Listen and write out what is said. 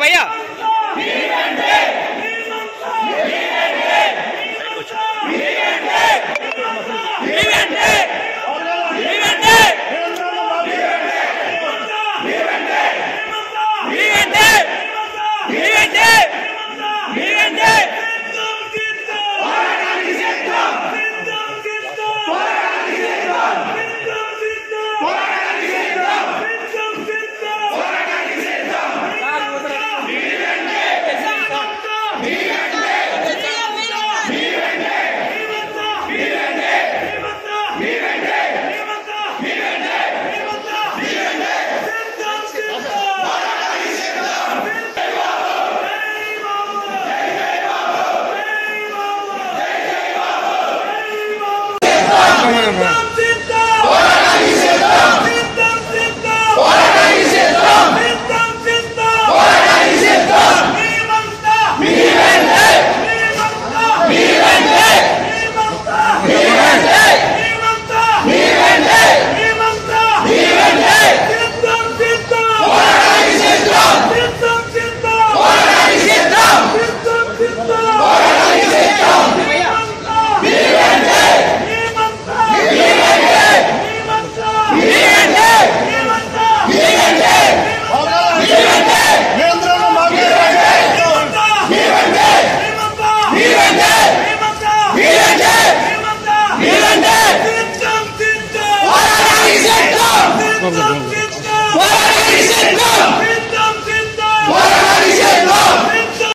भैया Yeah!